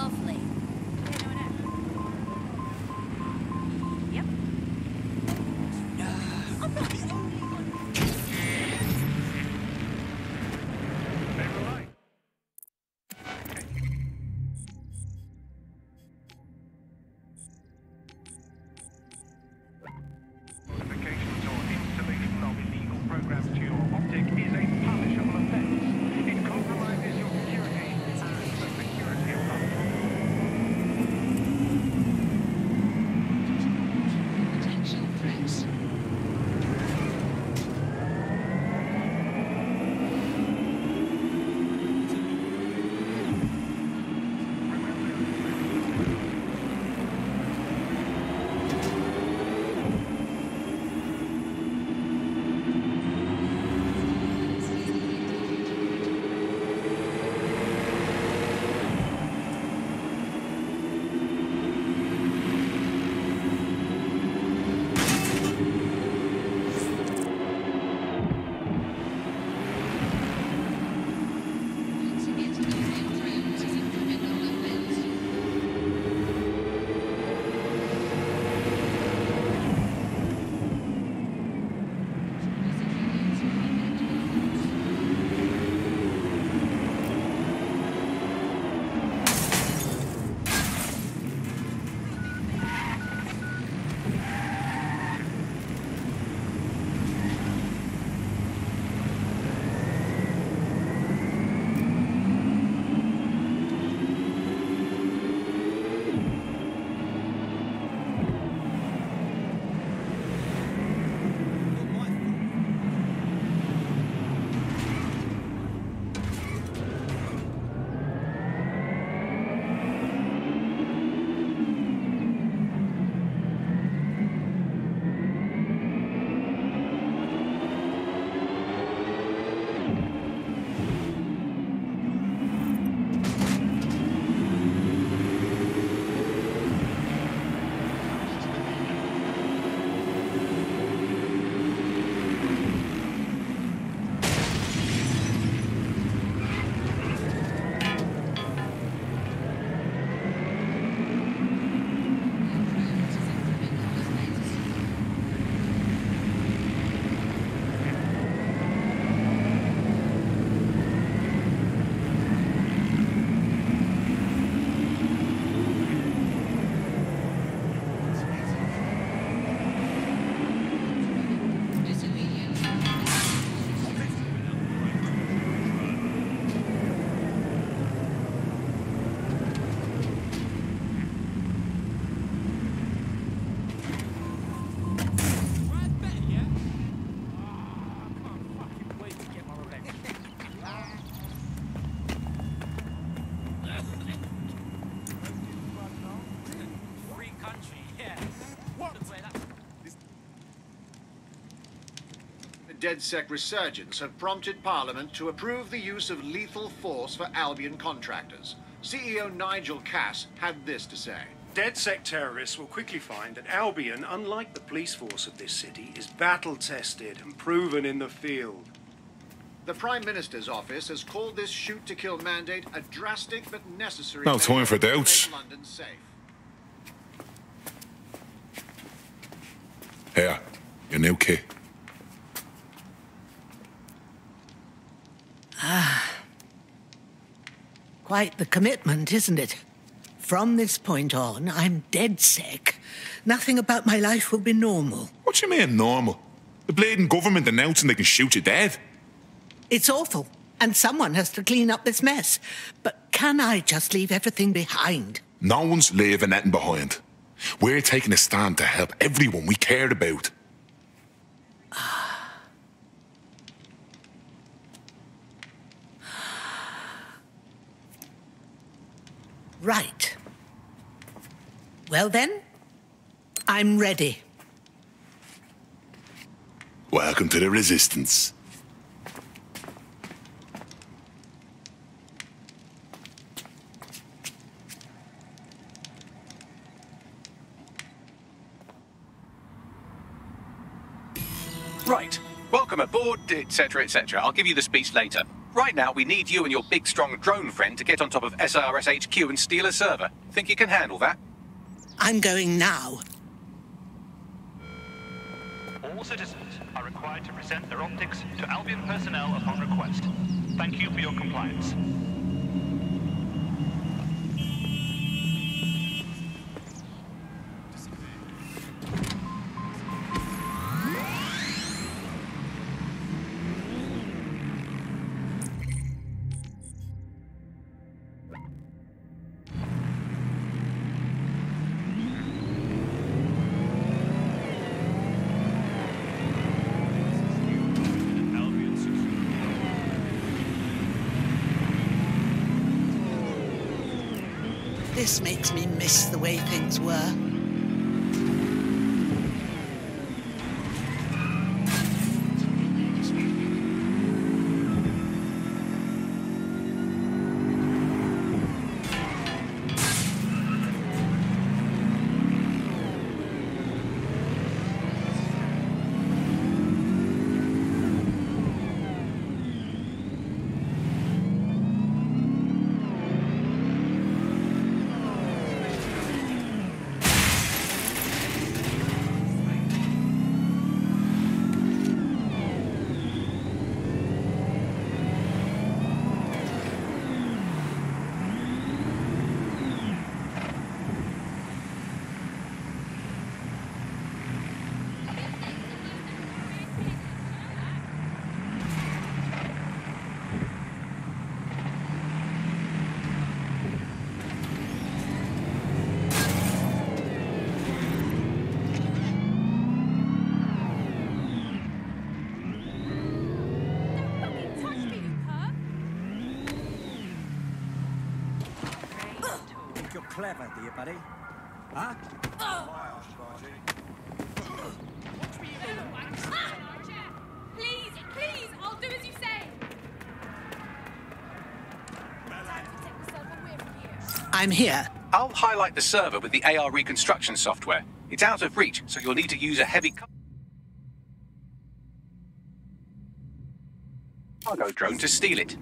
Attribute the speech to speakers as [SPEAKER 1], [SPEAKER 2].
[SPEAKER 1] lovely.
[SPEAKER 2] DedSec resurgence have prompted Parliament to approve the use of lethal force for Albion contractors. CEO Nigel Cass had this to say.
[SPEAKER 3] DedSec terrorists will quickly find that Albion, unlike the police force of this city, is battle tested and proven in the field.
[SPEAKER 2] The Prime Minister's office has called this shoot to kill mandate a drastic but necessary
[SPEAKER 4] No time for doubts.
[SPEAKER 2] London safe.
[SPEAKER 4] Here, your new kit.
[SPEAKER 5] Quite the commitment, isn't it? From this point on, I'm DedSec. Nothing about my life will be normal.
[SPEAKER 4] What do you mean normal? The bleeding government announcing they can shoot you dead.
[SPEAKER 5] It's awful, and someone has to clean up this mess. But can I just leave everything behind?
[SPEAKER 4] No one's leaving anything behind. We're taking a stand to help everyone we cared about.
[SPEAKER 5] Ah, Right. Well then, I'm ready.
[SPEAKER 4] Welcome to the resistance.
[SPEAKER 6] Right. Welcome aboard, etc., etc. I'll give you the speech later. Right. Right now, we need you and your big, strong drone friend to get on top of SIRS HQ and steal a server. Think you can handle that?
[SPEAKER 5] I'm going now.
[SPEAKER 7] All citizens are required to present their optics to Albion personnel upon request. Thank you for your compliance.
[SPEAKER 5] This makes me miss the way things were.
[SPEAKER 1] Fucking touch me, you perv.
[SPEAKER 8] Think you're clever, do you, buddy? Huh?
[SPEAKER 1] Please, please, I'll do as you say. Time to take myself away from here.
[SPEAKER 5] I'm here.
[SPEAKER 6] I'll highlight the server with the AR reconstruction software. It's out of reach, so you'll need to use a heavy cargo drone to steal it.